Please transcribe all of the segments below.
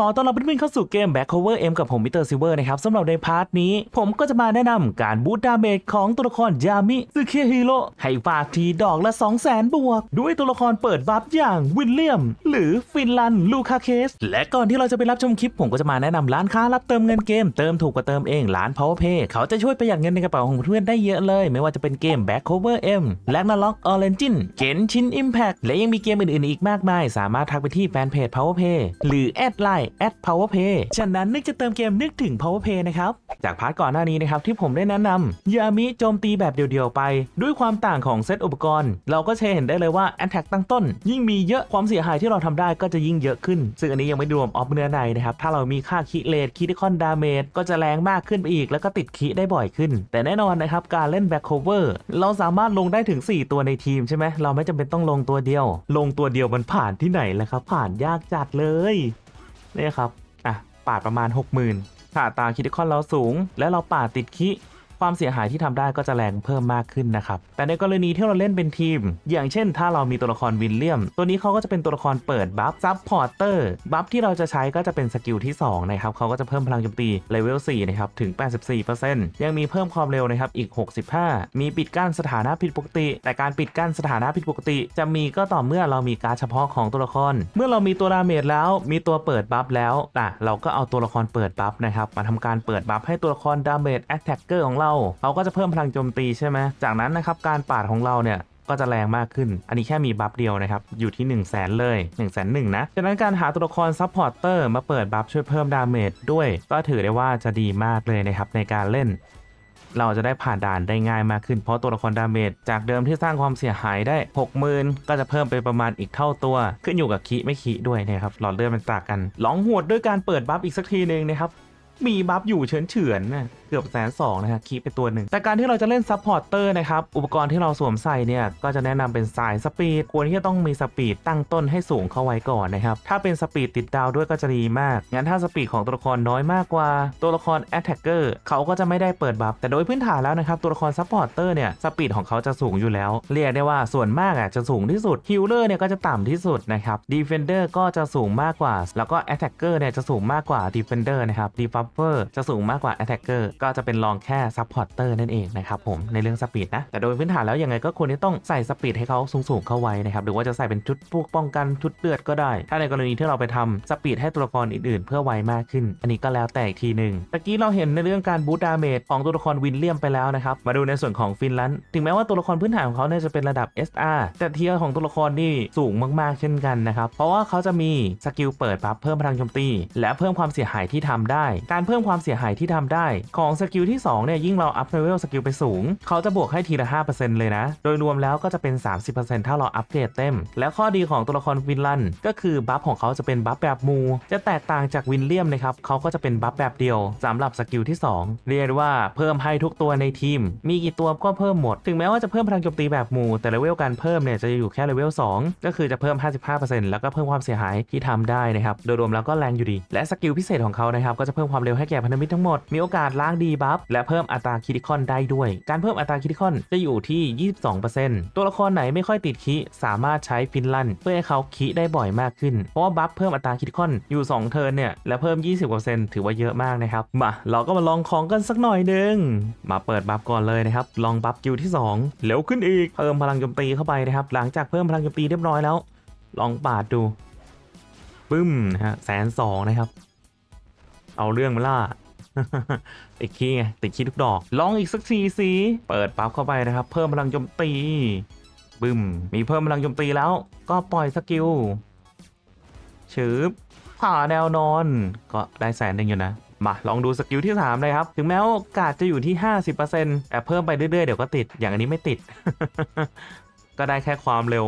ขอต้อนรับเพื่อนๆเข้าสู่เกม Black Clover M กับผมมิเตอร์ซิเวอร์นะครับสำหรับใน part นี้ ผมก็จะมาแนะนำการ boost damage ของตัวละครยามิ สึเคฮิโร่ให้ปาดทีดอกละ 2 0 0 0 0 0บวก ด้วยตัวละครเปิด buff อย่างวิลเลียม หรือฟินรัล รูลาเคส และก่อนที่เราจะไปรับชมคลิป ผมก็จะมาแนะนำร้านค้ารับเติมเงินเกม เติมถูกกว่าเติมเองร้าน Powerpay เขาจะช่วยประหยัดเงินในกระเป๋าของเพื่อนได้เยอะเลย ไม่ว่าจะเป็นเกม Black Clover M Ragnarok Origin Genshin Impact และยังมีเกมอื่นๆอีกมากมาย สามารถทักไปที่แฟนเพจ Powerpay หรือ add ไลน์ add Powerpay ฉะนั้นนึกจะเติมเกมนึกถึง Powerpay นะครับ จาก part ก่อนหน้านี้นะครับที่ผมได้แนะนำยามิโจมตีแบบเดียวๆไป ด้วยความต่างของเซตอุปกรณ์ เราก็จะเห็นได้เลยว่า Attack ตั้งต้น ยิ่งมีเยอะความเสียหายที่เราทำได้ก็จะยิ่งเยอะขึ้น ซึ่งอันนี้ยังไม่รวมออฟเนื้อในนะครับถ้าเรามีค่า cri rate critical damage ก็จะแรงมากขึ้นไปอีก แล้วก็ติด cri ได้บ่อยขึ้น แต่แน่นอนนะครับการเล่น Black Clover เราสามารถลงได้ถึง 4 ตัวในทีมใช่ไหมเราไม่จำเป็นต้องลงตัวเดียว ลงตัวเดียวมันผ่านที่ไหนแหละครับผ่านยากจัดเลย นี่ครับ อะ ปาดประมาณ 60,000ถ้าค่า critical เราสูง และเราปาดติด cri ความเสียหายที่ทำได้ก็จะแรงเพิ่มมากขึ้นนะครับ แต่ในกรณีที่เราเล่นเป็นทีม อย่างเช่น ถ้าเรามีตัวละครวิลเลียม ตัวนี้เขาก็จะเป็นตัวละครเปิด buff supporter buff ที่เราจะใช้ก็จะเป็น skill ที่2นะครับเขาก็จะเพิ่มพลังโจมตีเลเวล4นะครับถึง 84%ยังมีเพิ่มความเร็วนะครับอีก 65 มีปิดกั้นสถานะผิดปกติ แต่การปิดกั้นสถานะผิดปกติ จะมีก็ต่อเมื่อเรามีการ์ดเฉพาะของตัวละคร เมื่อเรามีตัว damage แล้วมีตัวเปิด buff แล้วอะเราก็เอาตัวละครเปิด buff นะครับมาทำการเปิด buff ให้ตัวละคร damage attacker ของเราเขาก็จะเพิ่มพลังโจมตีใช่ไหมจากนั้นนะครับการปาดของเราเนี่ยก็จะแรงมากขึ้น อันนี้แค่มี buff เดียวนะครับ อยู่ที่ 1 0 0 0 0แสนเลย1 0 0 0 0แสนหนึ่งนะฉะนั้นการหาตัวละคร supporter มาเปิด buff ช่วยเพิ่ม damage ด้วย ก็ถือได้ว่าจะดีมากเลยนะครับในการเล่น เราจะได้ผ่านด่านได้ง่ายมากขึ้น เพราะตัวละคร damage จากเดิมที่สร้างความเสียหายได้ 60,000 ก็จะเพิ่มไปประมาณอีกเท่าตัว ขึ้นอยู่กับคีไม่คีด้วยนะครับ หลอดเลือดมันต่างกันลองหวดด้วยการเปิด buff อีกสักทีหนึ่งนะครับ มี buff อยู่เฉือนเฉือนๆนะเกือบแสนสองนะฮะ cri ไปตัวหนึ่ง แต่การที่เราจะเล่น supporter นะครับ อุปกรณ์ที่เราสวมใส่เนี่ย ก็จะแนะนำเป็นสาย speed ควรที่จะต้องมี speed ตั้งต้นให้สูงเข้าไว้ก่อนนะครับ ถ้าเป็น speed ติดดาวด้วยก็จะดีมาก งั้นถ้า speed ของตัวละครน้อยมากกว่า ตัวละคร attacker เขาก็จะไม่ได้เปิด buff แต่โดยพื้นฐานแล้วนะครับ ตัวละคร supporter เนี่ย speed ของเขาจะสูงอยู่แล้ว เรียกได้ว่าส่วนมากอะจะสูงที่สุด healer เนี่ยก็จะต่ำที่สุดนะครับ defender ก็จะสูงมากกว่า แล้วก็ attacker เนี่ยจะสูงมากกว่า defender นะครับ debuffer จะสูงมากกว่า attacker ก็จะเป็นรองแค่ supporter นั่นเองนะครับผมในเรื่อง speed นะ แต่โดยพื้นฐานแล้วยังไงก็ควรที่ต้องใส่ speed ให้เขาสูงๆเข้าไว้นะครับหรือว่าจะใส่เป็นชุดพวกป้องกันชุดเลือดก็ได้ ถ้าในกรณีที่เราไปทำ speed ให้ตัวละครอื่นๆ เพื่อไวมากขึ้น อันนี้ก็แล้วแต่อีกทีหนึ่งตะกี้เราเห็นในเรื่องการ boost damage ของตัวละครวิลเลียมไปแล้วนะครับมาดูในส่วนของฟินแลนด์ถึงแม้ว่าตัวละครพื้นฐานของเขาเนี่ยจะเป็นระดับ SR แต่ tier ของตัวละครนี่สูงมากๆเช่นกันนะครับเพราะว่าเขาจะมี skill เปิด buff เพิ่มพลังโจมตีและเพิ่มความเสียหายที่ทำได้การเพิ่มความเสียหายที่ทำได้ ของ skill ที่ 2 เนี่ยยิ่งเรา up level skill ไปสูง เขาจะบวกให้ทีละ 5%เลยนะ โดยรวมแล้วก็จะเป็น 30%ถ้าเราอัปเกรดเต็ม และข้อดีของตัวละครฟินรัล ก็คือ buff ของเขาจะเป็น buff แบบหมู่ จะแตกต่างจากวิลเลียมนะครับ เขาก็จะเป็น buff แบบเดี่ยวสำหรับ skill ที่ 2 เรียกว่าเพิ่มให้ทุกตัวในทีม มีกี่ตัวก็เพิ่มหมด ถึงแม้ว่าจะเพิ่มพลังโจมตีแบบหมู่ แต่เลเวลการเพิ่มเนี่ยจะอยู่แค่เลเวล2ก็คือจะเพิ่ม 55%แล้วก็เพิ่มความเสียหายที่ทำได้นะครับ โดยรวมแล้วก็แรงอยู่ดี และ skill พิเศษของเขานะครับก็จะเพิ่มความเร็วให้แก่พันธมิตรทั้งหมด มีโอกาสล้าง debuff และเพิ่มอัตรา critical ได้ด้วย การเพิ่มอัตรา critical จะอยู่ที่ 22%ตัวละครไหนไม่ค่อยติด cri สามารถใช้ฟินรัลเพื่อให้เขา cri ได้บ่อยมากขึ้น เพราะว่า buff เพิ่มอัตรา critical อยู่ 2 turn เนี่ยและเพิ่ม 20%ถือว่าเยอะมากนะครับ มาเราก็มาลองของกันสักหน่อยหนึ่ง มาเปิด buff ก่อนเลยนะครับ ลอง buff skill ที่2เร็วขึ้นอีก เพิ่มพลังโจมตีเข้าไปนะครับ หลังจากเพิ่มพลังโจมตีเรียบร้อยแล้ว ลองปาดดู ปึ้มนะฮะแสนสองนะครับ เอาเรื่องมาล่าติดขี้ไงติดขี้ทุกดอก ลองอีกสักทีสิเปิด buff เข้าไปนะครับ เพิ่มพลังโจมตีบึ้มมีเพิ่มพลังโจมตีแล้ว ก็ปล่อย skill ชืบผ่าแนวนอน ก็ได้แสนหนึ่งอยู่นะ มาลองดู skill ที่ 3 เลยครับ ถึงแม้ว่าโอกาสจะอยู่ที่ 50%แต่เพิ่มไปเรื่อยๆ เดี๋ยวก็ติดอย่างอันนี้ไม่ติด ก็ได้แค่ความเร็ว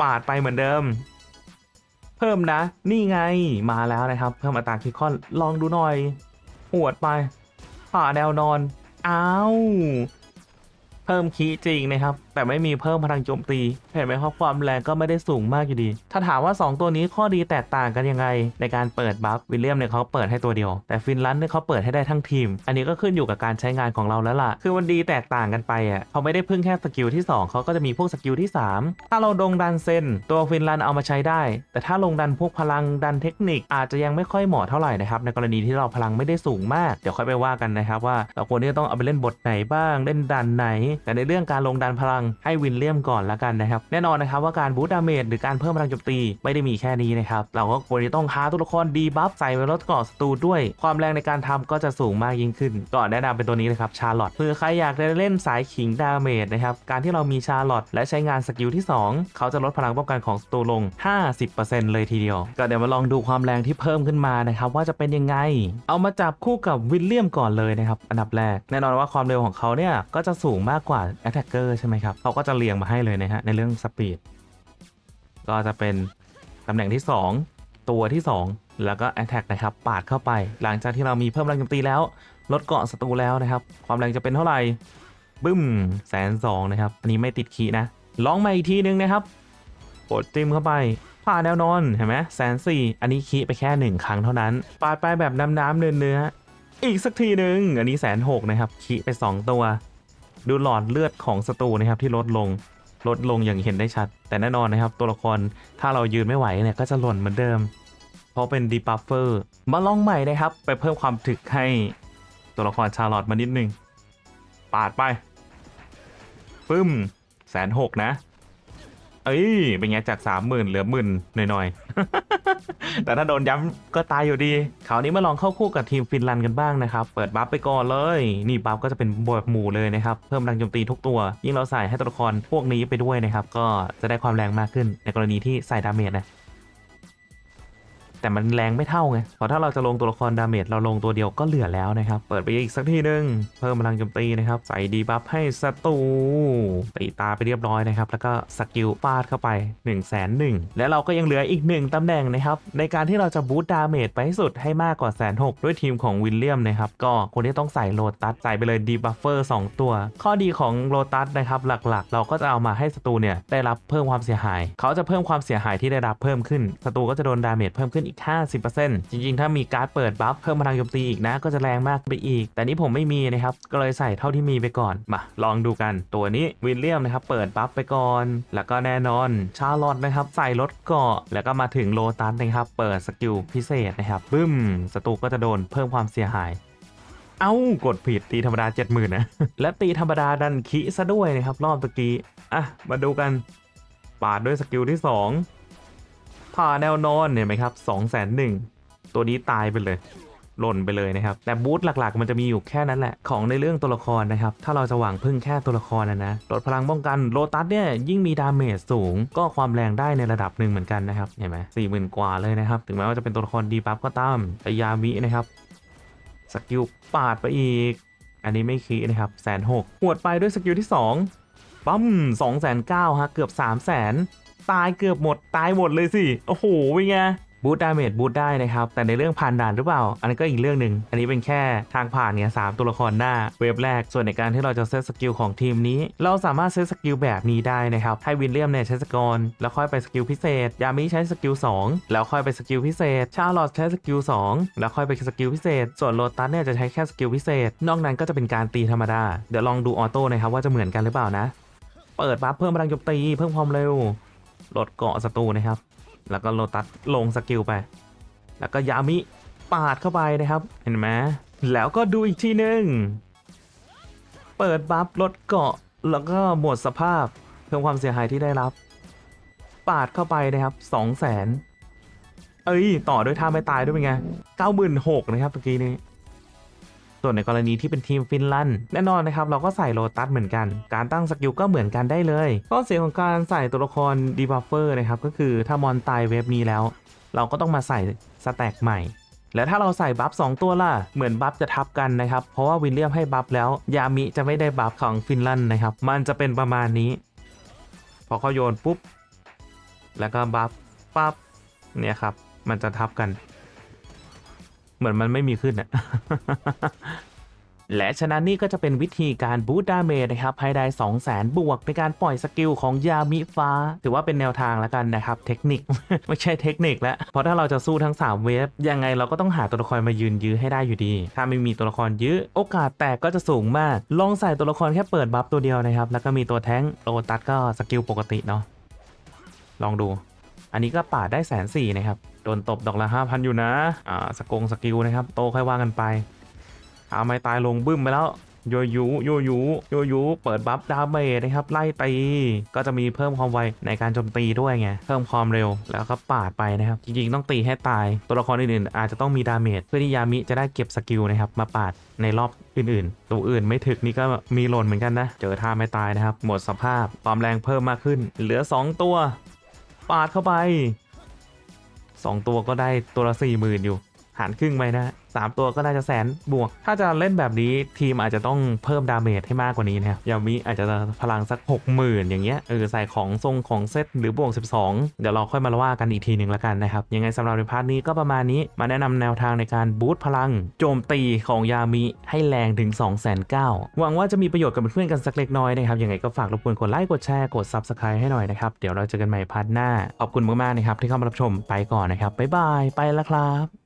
ปาดไปเหมือนเดิม พิ่มนะ นี่ไงมาแล้วนะครับ เพิ่มอัตราคิคอนลองดูหน่อยหวดไปผ่าแนวนอน อ้าว เพิ่มคีจริงนะครับแต่ไม่มีเพิ่มพลังโจมตีเห็นไหมครับความแรงก็ไม่ได้สูงมากอยู่ดี ถ้าถามว่า 2 ตัวนี้ข้อดีแตกต่างกันยังไง ในการเปิด buff วิลเลียมเนี่ยเขาเปิดให้ตัวเดียว แต่ฟินแลนด์เนี่ยเขาเปิดให้ได้ทั้งทีม อันนี้ก็ขึ้นอยู่กับการใช้งานของเราแล้วล่ะ คือมันดีแตกต่างกันไปอะเขาไม่ได้พึ่งแค่ skill ที่ 2 เขาก็จะมีพวก skill ที่ 3 ถ้าเราลงดัน sense ตัวฟินรัลเอามาใช้ได้ แต่ถ้าลงดันพวกพลังดันเทคนิค อาจจะยังไม่ค่อยเหมาะเท่าไหร่นะครับในกรณีที่เราพลังไม่ได้สูงมากเดี๋ยวค่อยไปว่ากันนะครับว่าเราควรที่จะต้องเอาไปเล่นบทไหนบ้างเล่นดันไหน แต่ในเรื่องการลงดันพลังให้วิลเลียมก่อนละกันนะครับ แน่นอนนะครับว่าการ boost damage หรือการเพิ่มพลังโจมตีไม่ได้มีแค่นี้นะครับเราก็ควรจะต้องหาตัวละคร debuff ใส่ไว้ลดเกราะศัตรูด้วย ความแรงในการทำก็จะสูงมากยิ่งขึ้น ก็แนะนำเป็นตัวนี้เลยครับชาร์ลอตคือใครอยากเล่นสายขิง damage นะครับการที่เรามีชาร์ลอตและใช้งาน skill ที่ 2 เขาจะลดพลังป้องกันของศัตรูลง 50%เลยทีเดียว ก็เดี๋ยวมาลองดูความแรงที่เพิ่มขึ้นมานะครับว่าจะเป็นยังไง เอามาจับคู่กับวิลเลียมก่อนเลยนะครับอันดับแรกแน่นอนว่าความเร็วของเขาเนี่ยก็จะสูงมากกว่า Attacker ใช่ไหมครับเขาก็จะเรียงมาให้เลยนะฮะในเรื่องสปีดก็จะเป็นตำแหน่งที่ 2 ตัวที่ 2 แล้วก็ Attack นะครับปาดเข้าไป หลังจากที่เรามีเพิ่มแรงโจมตีแล้ว ลดเกาะศัตรูแล้วนะครับ ความแรงจะเป็นเท่าไหร่บึ้มแสนสองนะครับอันนี้ไม่ติดขีนะ ลองมาอีกทีนึงนะครับกดจิ้มเข้าไปผ่าแนวนอนเห็นไหมแสนสี่อันนี้ขีไปแค่หนึ่งครั้งเท่านั้น ปาดไปแบบน้ำน้ำเนื้อเนื้ออีกสักทีหนึ่งอันนี้แสนหกนะครับขีไป 2 ตัว ดูหลอดเลือดของศัตรูนะครับที่ลดลงลดลงอย่างเห็นได้ชัด แต่แน่นอนนะครับ ตัวละครถ้าเรายืนไม่ไหวเนี่ยก็จะหล่นเหมือนเดิม เพราะเป็น debuffer มาลองใหม่นะครับ ไปเพิ่มความถึกให้ตัวละครชาร์ลอตมานิดนึง ปาดไป ปึ้มแสนหกนะ เอ้ย เป็นไงจากสามหมื่นเหลือหมื่นหน่อยๆ แต่ถ้าโดนย้ำก็ตายอยู่ดีคราวนี้มาลองเข้าคู่กับทีมฟินแลนด์กันบ้างนะครับ เปิด buff ไปก่อนเลย นี่ buff ก็จะเป็นบวกหมู่เลยนะครับ เพิ่มแรงโจมตีทุกตัว ยิ่งเราใส่ให้ตัวละครพวกนี้ไปด้วยนะครับ ก็จะได้ความแรงมากขึ้นในกรณีที่ใส่ damage นะ แต่มันแรงไม่เท่าไงเพราะถ้าเราจะลงตัวละคร damage เราลงตัวเดียวก็เหลือแล้วนะครับ เปิดไปอีกสักทีหนึ่งเพิ่มพลังโจมตีนะครับ ใส่ debuff ให้ศัตรูตีตาไปเรียบร้อยนะครับ แล้วก็ skill ฟาดเข้าไป1นึ่งแสนหนึ่งและเราก็ยังเหลืออีกหนึ่งตำแหน่งนะครับ ในการที่เราจะ boost damage ไปให้สุดให้มากกว่าแสนหกด้วยทีมของวิลเลียมนะครับ ก็คนที่ต้องใส่โลตัสใส่ไปเลย debuffer 2ตัว ข้อดีของโลตัสนะครับหลักๆ เราก็จะเอามาให้ศัตรูเนี่ยได้รับเพิ่มความเสียหาย เขาจะเพิ่มความเสียหายที่ได้รับเพิ่มขึ้นศัตรูก็จะโดน damage เพิ่มขึ้นอีก 50%จริงๆ ถ้ามีการ์ดเปิด buff เพิ่มพลังโจมตีอีกนะ ก็จะแรงมากไปอีก แต่นี้ผมไม่มีนะครับ ก็เลยใส่เท่าที่มีไปก่อน มา ลองดูกันตัวนี้วิลเลียมนะครับเปิด buff ไปก่อน แล้วก็แน่นอนชาร์ลอตนะครับใส่ลดเกราะแล้วก็มาถึงโลตัสนะครับเปิด skill พิเศษนะครับบึ้มศัตรูก็จะโดนเพิ่มความเสียหายเอ้ากดผิดตีธรรมดา 70,000นะ และตีธรรมดาดันคิซะด้วยนะครับ รอบตะกี้ อะ มาดูกัน ปาดด้วย skill ที่ 2 ผ่าแนวนอนเห็นไหมครับ2 0 0 0 0 0ตัวนี้ตายไปเลยหล่นไปเลยนะครับ แต่ boost หลักๆ มันจะมีอยู่แค่นั้นแหละ ของในเรื่องตัวละครนะครับ ถ้าเราจะหวังพึ่งแค่ตัวละครนะนะลดพลังป้องกันโลตัสเนี่ยยิ่งมี damage สูง ก็ความแรงได้ในระดับหนึ่งเหมือนกันนะครับ เห็นไหมสี่หมื่นกว่าเลยนะครับ ถึงแม้ว่าจะเป็นตัวละคร debuff ก็ตามแต่ยามินะครับ skill ปาดไปอีก อันนี้ไม่คีนะครับแสนหกหวดไปด้วย skill ที่2ปั๊มสองแสนเก้าฮะเกือบ3 0 0แสน ตายเกือบหมดตายหมดเลยสิ โอ้โหเป็นไง boost damage boost ได้นะครับ แต่ในเรื่องผ่านด่านหรือเปล่า อันนี้ก็อีกเรื่องหนึ่ง อันนี้เป็นแค่ทางผ่านเนี่ยสามตัวละครหน้า wave แรก ส่วนในการที่เราจะ set skill ของทีมนี้ เราสามารถ set skill แบบนี้ได้นะครับ ให้วิลเลียมเนี่ยใช้ skill แล้วค่อยไป skill พิเศษ ยามิใช้ skill 2 แล้วค่อยไป skill พิเศษ ชาร์ลอตใช้ skill 2 แล้วค่อยไป skill พิเศษ ส่วนโลตัสเนี่ยจะใช้แค่ skill พิเศษ นอกนั้นก็จะเป็นการตีธรรมดา เดี๋ยวลองดู auto นะครับว่าจะเหมือนกันหรือเปล่านะ เปิด buff เพิ่มพลังโจมตีเพิ่มความเร็ว ลดเกราะศัตรูนะครับ แล้วก็โลตัสลง skill ไป แล้วก็ยามิปาดเข้าไปนะครับ เห็นไหมแล้วก็ดูอีกทีหนึ่งเปิด buff ลดเกราะแล้วก็หมดสภาพเพิ่มความเสียหายที่ได้รับ ปาดเข้าไปนะครับ2 0 0แสนเอ้ย ต่อด้วยท่าไม้ตายด้วยเป็นไง96,000นะครับเมื่อกี้นี้ ส่วนในกรณีที่เป็นทีมฟินแลนด์แน่นอนนะครับเราก็ใส่โลตัสเหมือนกัน การตั้ง skill ก็เหมือนกันได้เลยข้อเสียของการใส่ตัวละคร debuffer นะครับก็คือถ้ามอนตาย wave นี้แล้ว เราก็ต้องมาใส่ stack ใหม่แล้วถ้าเราใส่ buff 2ตัวล่ะ เหมือน buff จะทับกันนะครับ เพราะว่าวิลเลียมให้ buff แล้ว ยามิจะไม่ได้ buff ของฟินรัลนะครับ มันจะเป็นประมาณนี้ พอเขาโยนปุ๊บ แล้วก็ buff ปั๊บเนี่ยครับ มันจะทับกัน เหมือนมันไม่มีขึ้นอะและฉะนั้นนี่ก็จะเป็นวิธีการ boost damage นะครับให้ได้2 0 0 0 0 0 บวกในการปล่อย skill ของยามิฟ้า ถือว่าเป็นแนวทางแล้วกันนะครับ เทคนิค ไม่ใช่เทคนิคแล้ว เพราะถ้าเราจะสู้ทั้ง 3 wave ยังไงเราก็ต้องหาตัวละครมายืนยื้อให้ได้อยู่ดี ถ้าไม่มีตัวละครยื้อโอกาสแตกก็จะสูงมาก ลองใส่ตัวละครแค่เปิด buff ตัวเดียวนะครับแล้วก็มีตัวแท้งโลตัสก็ skill ปกติเนาะลองดู อันนี้ก็ปาดได้แสนสี่นะครับ โดนตบดอกละห้าพันอยู่นะ อ่า สกง skill นะครับ โตค่อยว่ากันไป เอาไม้ตายลงบึ้มไปแล้วโยยูโยยูโยยูเปิด buff damage นะครับ ไล่ตี ก็จะมีเพิ่มความไวในการโจมตีด้วยไง เพิ่มความเร็วแล้วก็ปาดไปนะครับ จริงๆ ต้องตีให้ตาย ตัวละครอื่นๆอาจจะต้องมี damage เพื่อที่ยามิจะได้เก็บ skill นะครับ มาปาดในรอบอื่นๆ ตัวอื่นไม่ถึกนี่ก็มีหล่นเหมือนกันนะ เจอท่าไม่ตายนะครับ หมดสภาพความแรงเพิ่มมากขึ้น เหลือ 2 ตัว ปาดเข้าไป 2 ตัวก็ได้ตัวละ4 0,000อยู่ หารครึ่งไปนะสามตัวก็น่าจะแสนบวก ถ้าจะเล่นแบบนี้ทีมอาจจะต้องเพิ่ม damage ให้มากกว่านี้นะครับยามิอาจจะพลังสัก 60,000 อย่างเงี้ยเออใส่ของทรงของเซตหรือบวก 12 เดี๋ยวเราค่อยมาว่ากันอีกทีหนึ่งละกันนะครับ ยังไงสำหรับใน part นี้ก็ประมาณนี้มาแนะนำแนวทางในการ boost พลัง โจมตีของยามิให้แรงถึง2 9 0 0 0หวังว่าจะมีประโยชน์กับเพื่อนกันสักเล็กน้อยนะครับยังไงก็ฝากรบกวนกดไลค์กดแชร์กด Subscribe ให้หน่อยนะครับเดี๋ยวเราเจอกันใหม่ part หน้าขอบคุณมากๆนะครับที่เข้ามารับชมไปก่อนนะครับบ๊ายบายไปแล้วครับ